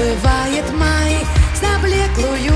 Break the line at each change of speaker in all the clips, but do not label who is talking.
бывает май, заблеклую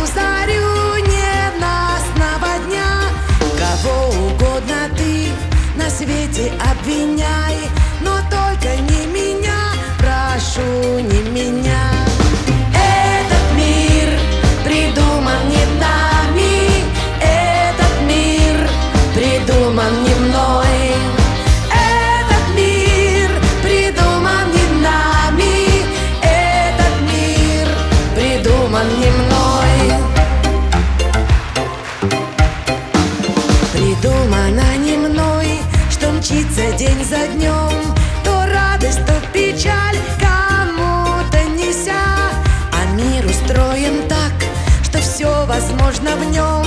Думала не мной, что мчится день за днем, То радость, то печаль, кому-то неся. А мир устроен так, что все возможно в нем,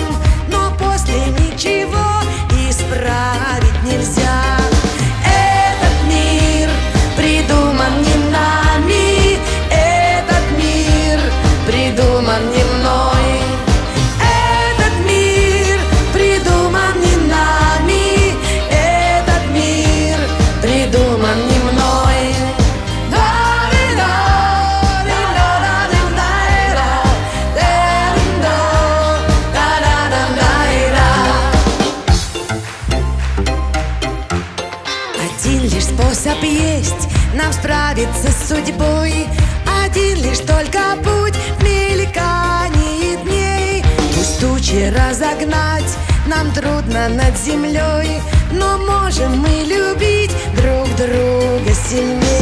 объесть, нам справиться с судьбой. Один лишь только путь в мелькании дней. Пусть тучи разогнать, нам трудно над землей, но можем мы любить друг друга сильнее.